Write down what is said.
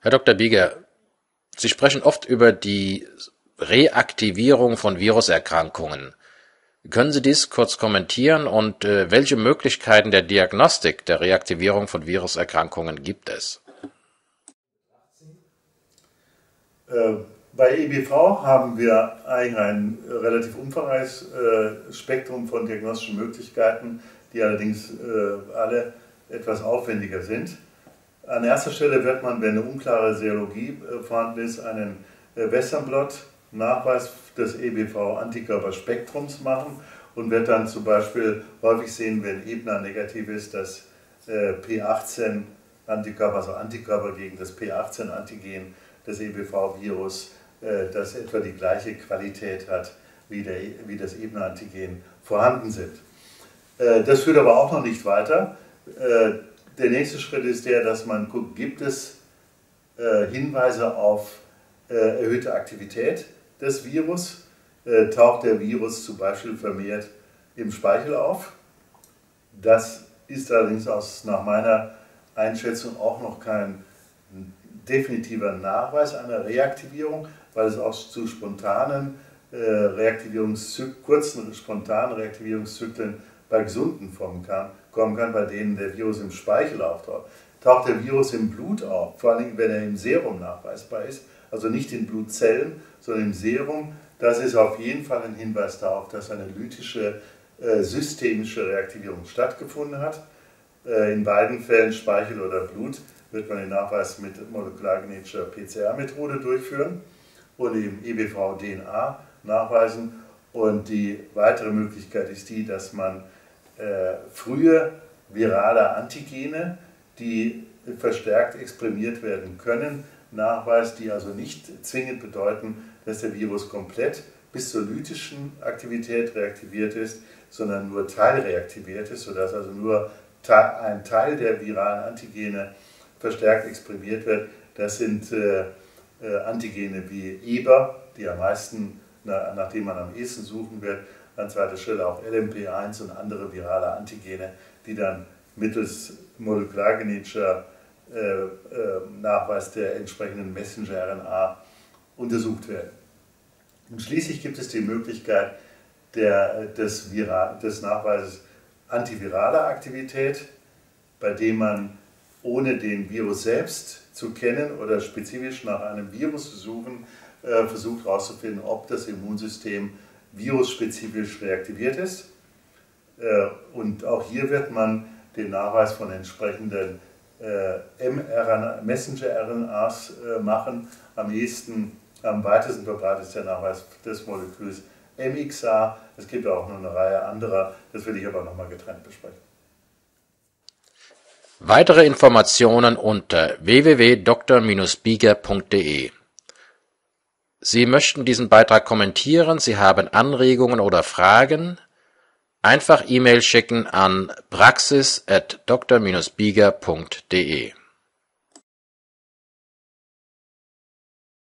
Herr Dr. Bieger, Sie sprechen oft über die Reaktivierung von Viruserkrankungen. Können Sie dies kurz kommentieren und äh, welche Möglichkeiten der Diagnostik der Reaktivierung von Viruserkrankungen gibt es? Äh, bei EBV haben wir ein relativ umfangreiches äh, Spektrum von diagnostischen Möglichkeiten, die allerdings äh, alle etwas aufwendiger sind. An erster Stelle wird man, wenn eine unklare Serologie äh, vorhanden ist, einen äh, Westernblot Nachweis des EBV-Antikörperspektrums machen und wird dann zum Beispiel häufig sehen, wenn EBNA negativ ist, dass äh, P18 Antikörper, also Antikörper gegen das P18-Antigen des EBV-Virus, das etwa die gleiche Qualität hat wie, der, wie das EBNA-Antigen vorhanden sind. Das führt aber auch noch nicht weiter. Der nächste Schritt ist der, dass man guckt, gibt es Hinweise auf erhöhte Aktivität des Virus, äh, taucht der Virus zum Beispiel vermehrt im Speichel auf. Das ist allerdings aus, nach meiner Einschätzung auch noch kein definitiver Nachweis einer Reaktivierung, weil es auch zu spontanen äh, Reaktivierungszyklen, kurzen spontanen Reaktivierungszyklen bei gesunden Formen kann, kommen kann, bei denen der Virus im Speichel auftaucht. Taucht der Virus im Blut auf, vor allem wenn er im Serum nachweisbar ist, also nicht in Blutzellen, sondern im Serum. Das ist auf jeden Fall ein Hinweis darauf, dass eine lytische äh, systemische Reaktivierung stattgefunden hat. Äh, in beiden Fällen, Speichel oder Blut, wird man den Nachweis mit molekulargenetischer PCR-Methode durchführen oder eben EBV-DNA nachweisen. Und die weitere Möglichkeit ist die, dass man frühe virale Antigene, die verstärkt exprimiert werden können, nachweist, die also nicht zwingend bedeuten, dass der Virus komplett bis zur lytischen Aktivität reaktiviert ist, sondern nur teilreaktiviert ist, sodass also nur ein Teil der viralen Antigene verstärkt exprimiert wird. Das sind äh, äh, Antigene wie EBER, die am meisten, na, nachdem man am ehesten suchen wird, an zweiter Stelle auch LMP1 und andere virale Antigene, die dann mittels molekulargenetischer äh, äh, Nachweis der entsprechenden Messenger-RNA untersucht werden. Und schließlich gibt es die Möglichkeit der, des, Viral, des Nachweises antiviraler Aktivität, bei dem man ohne den Virus selbst zu kennen oder spezifisch nach einem Virus zu suchen, äh, versucht herauszufinden, ob das Immunsystem virusspezifisch reaktiviert ist. und auch hier wird man den Nachweis von entsprechenden äh, mRNA-Messenger-RNAs äh, machen. Am ehesten, am weitesten verbreitet ist der Nachweis des Moleküls MXA. Es gibt auch noch eine Reihe anderer, das will ich aber nochmal getrennt besprechen. Weitere Informationen unter www.dr-bieger.de Sie möchten diesen Beitrag kommentieren, Sie haben Anregungen oder Fragen, Einfach E-Mail schicken an praxis@dr-bieger.de